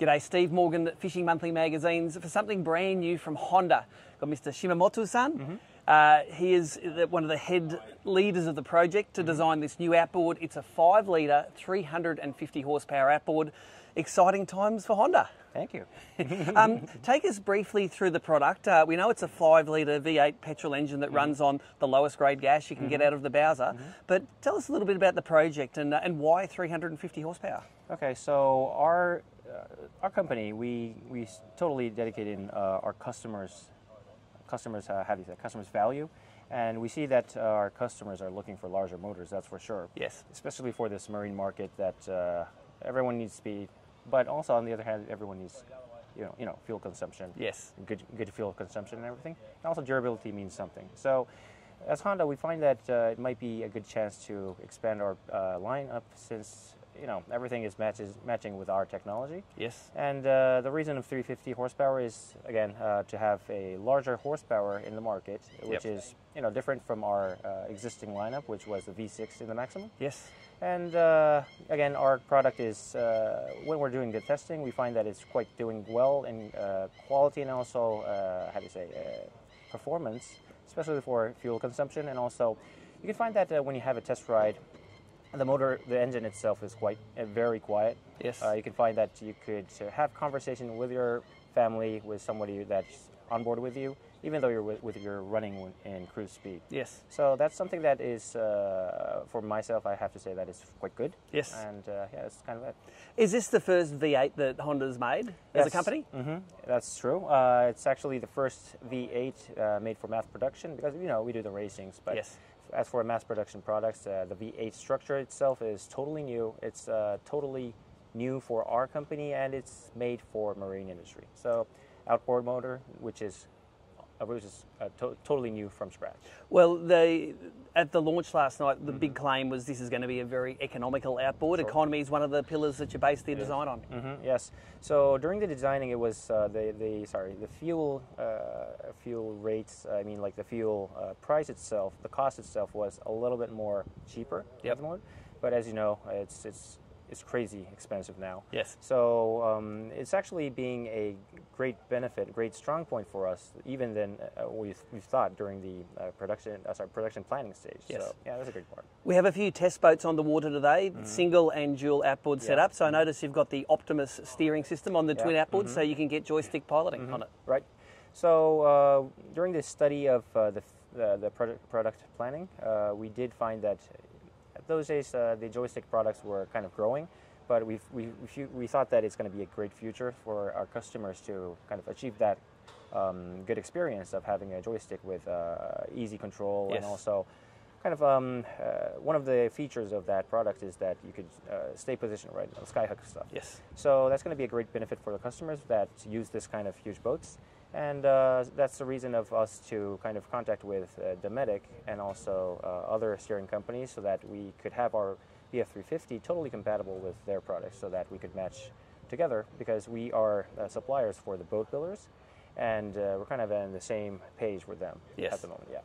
G'day, Steve Morgan at Fishing Monthly Magazines for something brand new from Honda. Got Mr. Shimamoto-san. Mm-hmm. Uh, he is one of the head leaders of the project Mm-hmm. to design this new outboard. It's a five litre, 350 horsepower outboard. Exciting times for Honda. Thank you. Um, take us briefly through the product. Uh, we know it's a five litre V8 petrol engine that runs on the lowest grade gas you can get out of the Bowser. But tell us a little bit about the project and, uh, and why 350 horsepower. Okay, so our our company, we we totally dedicated in uh, our customers, customers uh, how do you say customers value, and we see that uh, our customers are looking for larger motors. That's for sure. Yes. Especially for this marine market, that uh, everyone needs speed, but also on the other hand, everyone needs, you know, you know, fuel consumption. Yes. Good good fuel consumption and everything. And also durability means something. So. As Honda, we find that uh, it might be a good chance to expand our uh, lineup since you know everything is matches matching with our technology. Yes. And uh, the reason of 350 horsepower is again uh, to have a larger horsepower in the market, which Yep. is you know different from our uh, existing lineup, which was the V6 in the maximum. Yes. And uh, again, our product is uh, when we're doing the testing, we find that it's quite doing well in uh, quality and also uh, how do you say uh, performance, especially for fuel consumption. And also, you can find that uh, when you have a test ride, the motor, the engine itself is quite uh, very quiet. Yes. Uh, you can find that you could uh, have conversation with your family, with somebody that's on board with you, even though you're with, with your running in cruise speed. Yes. So that's something that is, uh, for myself, I have to say that is quite good. Yes. And uh, yeah, that's kind of it. Is this the first V8 that Honda's made as a company? hmm That's true. Uh, it's actually the first V8 uh, made for mass production because you know we do the racings, but Yes. As for mass production products, uh, the V8 structure itself is totally new. It's uh, totally new for our company, and it's made for marine industry. So outboard motor, which is uh, which is uh, to- totally new from scratch. Well, they, at the launch last night, the big claim was this is going to be a very economical outboard. Economy is one of the pillars that you base the design on. hmm yes. So during the designing, it was uh, the the sorry the fuel uh, fuel rates. I mean, like the fuel uh, price itself, the cost itself was a little bit more cheaper. Yep. the. But as you know, it's it's it's crazy expensive now. Yes. So um, it's actually being a great benefit, great strong point for us, even than uh, we've, we've thought during the uh, production, uh, sorry, production planning stage. Yes. So yeah, that's a great part. We have a few test boats on the water today, single and dual outboard Yeah. setup. So I notice you've got the Optimus steering system on the Yeah. twin outboard, so you can get joystick piloting on it. Right. So uh, during the study of uh, the, the the product product planning, uh, we did find that at those days uh, the joystick products were kind of growing, but we we we, thought that it's going to be a great future for our customers to kind of achieve that um, good experience of having a joystick with uh, easy control Yes. and also. Kind of um, uh, one of the features of that product is that you could uh, stay positioned right, on skyhook stuff. Yes. So that's going to be a great benefit for the customers that use this kind of huge boats. And uh, that's the reason of us to kind of contact with uh, Dometic and also uh, other steering companies so that we could have our BF350 totally compatible with their products so that we could match together because we are uh, suppliers for the boat builders and uh, we're kind of on the same page with them Yes. at the moment. Yeah.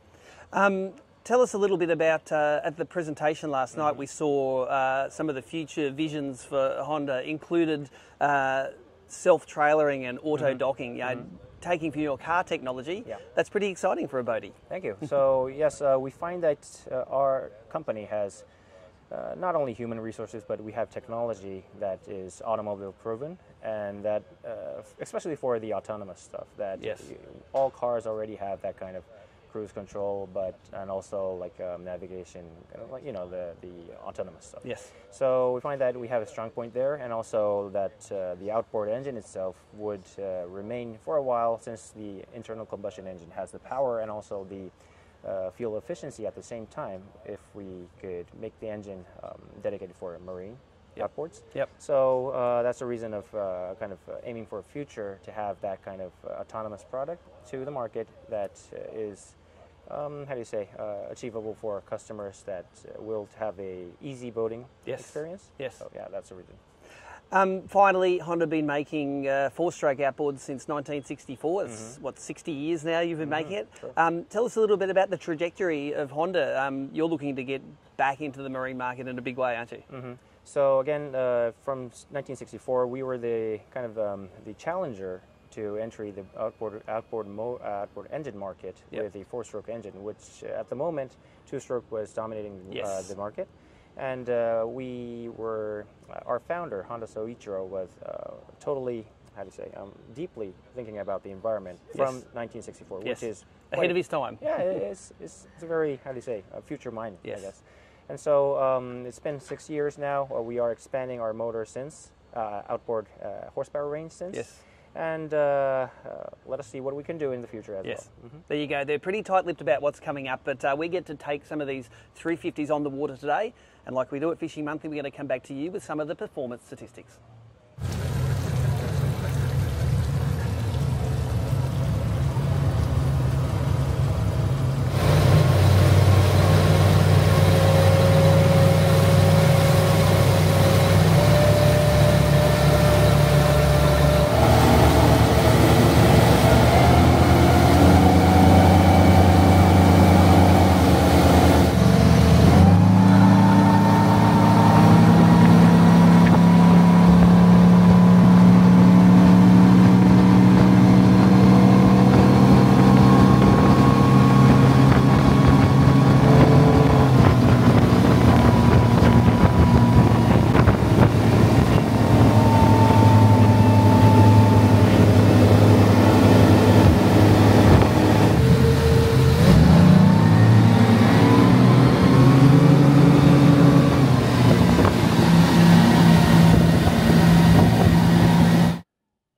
Um, tell us a little bit about uh, at the presentation last night. We saw uh, some of the future visions for Honda included uh, self-trailering and auto docking. You know, taking from your car technology. Yeah. That's pretty exciting for a boatie. Thank you. So yes, uh, we find that uh, our company has uh, not only human resources, but we have technology that is automobile proven, and that uh, especially for the autonomous stuff. That Yes. all cars already have that kind of cruise control, but and also like um, navigation, kind of like you know the the autonomous stuff. Yes. So we find that we have a strong point there, and also that uh, the outboard engine itself would uh, remain for a while since the internal combustion engine has the power and also the uh, fuel efficiency at the same time. If we could make the engine um, dedicated for marine outboards. Yep. So uh, that's the reason of uh, kind of uh, aiming for a future to have that kind of uh, autonomous product to the market that uh, um, how do you say, uh, achievable for customers that will have a easy boating Yes. experience. Yes. So yeah, that's the reason. Um, finally, Honda been making uh, four-stroke outboards since 1964. It's what 60 years now you've been making it. Sure. Um, tell us a little bit about the trajectory of Honda. Um, you're looking to get back into the marine market in a big way, aren't you? So again, uh, from 1964, we were the kind of um, the challenger to entry the outboard outboard, mo- uh, outboard engine market Yep. with the four-stroke engine, which uh, at the moment two-stroke was dominating uh, the market, and uh, we were uh, our founder Honda Soichiro was uh, totally how do you say um, deeply thinking about the environment from 1964, Yes. which is Ahead quite- of his time. yeah, it's, it's, it's a very, how do you say, a future mind, Yes. I guess. And so um, it's been six years now. Uh, we are expanding our motor since, uh, outboard uh, horsepower range since. Yes. And uh, uh, let us see what we can do in the future as Yes. well. Mhm. There you go. They're pretty tight lipped about what's coming up, but uh, we get to take some of these 350s on the water today. And like we do at Fishing Monthly, we're going to come back to you with some of the performance statistics.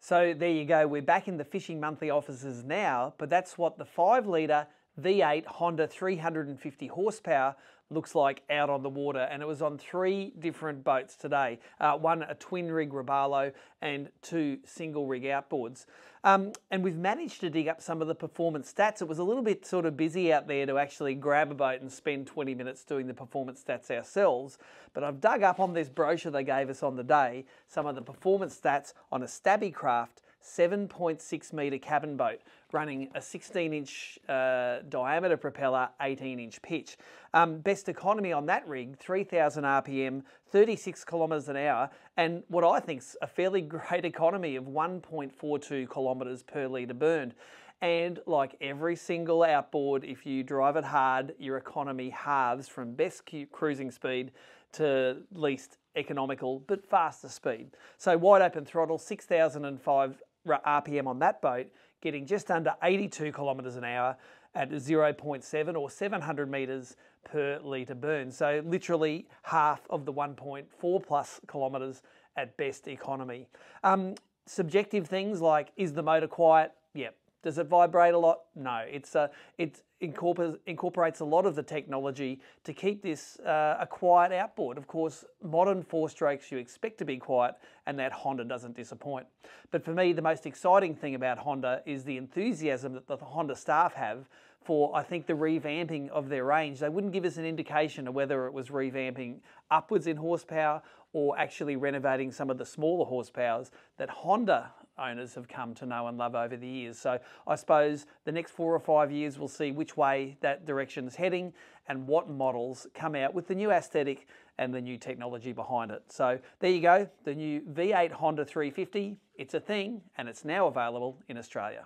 So there you go. We're back in the Fishing Monthly offices now, but that's what the 5 litre V8 Honda 350 horsepower looks like out on the water. And it was on three different boats today uh, one a twin rig Robalo and two single rig outboards. Um, and we've managed to dig up some of the performance stats. It was a little bit sort of busy out there to actually grab a boat and spend 20 minutes doing the performance stats ourselves. But I've dug up on this brochure they gave us on the day some of the performance stats on a Stabicraft 7.6 metre cabin boat running a 16 inch uh, diameter propeller, 18 inch pitch. Um, best economy on that rig, 3,000 RPM, 36 kilometres an hour, and what I think's a fairly great economy of 1.42 kilometres per litre burned. And like every single outboard, if you drive it hard, your economy halves from best cruising speed to least economical but faster speed. So wide open throttle, 6,005 r- RPM on that boat, getting just under 82 kilometres an hour at 0.7 or 700 metres per litre burn. So literally half of the 1.4 plus kilometres at best economy. Um, subjective things like is the motor quiet? Yep. Does it vibrate a lot? No. It's uh, it incorporates incorporates a lot of the technology to keep this uh, a quiet outboard. Of course, modern four strokes you expect to be quiet, and that Honda doesn't disappoint. But for me, the most exciting thing about Honda is the enthusiasm that the Honda staff have for I think the revamping of their range. They wouldn't give us an indication of whether it was revamping upwards in horsepower or actually renovating some of the smaller horsepowers that Honda owners have come to know and love over the years. So I suppose the next four or five years we'll see which way that direction is heading and what models come out with the new aesthetic and the new technology behind it. So there you go, the new V8 Honda 350. It's a thing and it's now available in Australia.